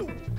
어.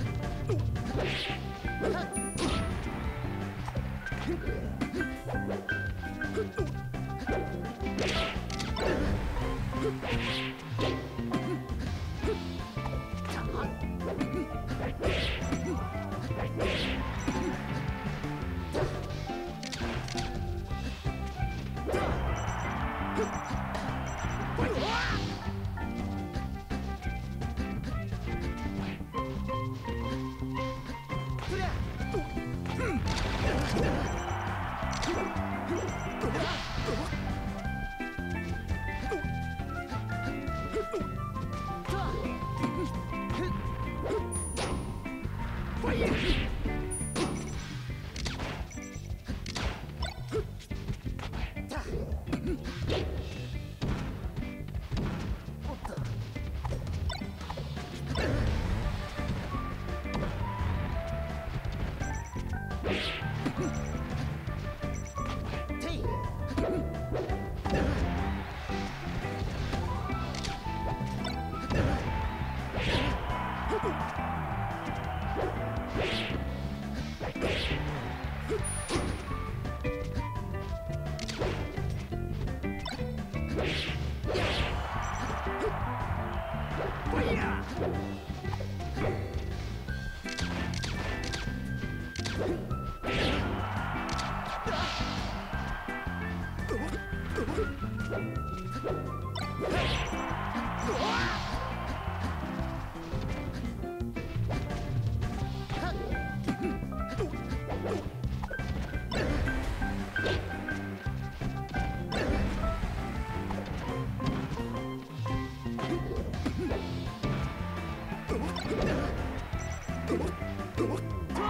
Yeah.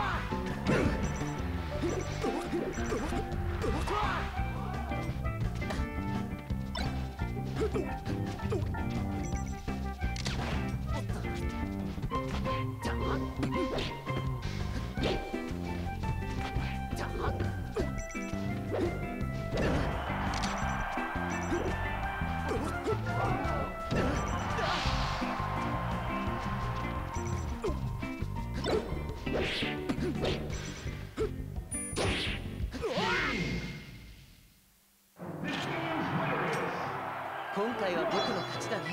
Ah! 今回は僕の勝ちだね。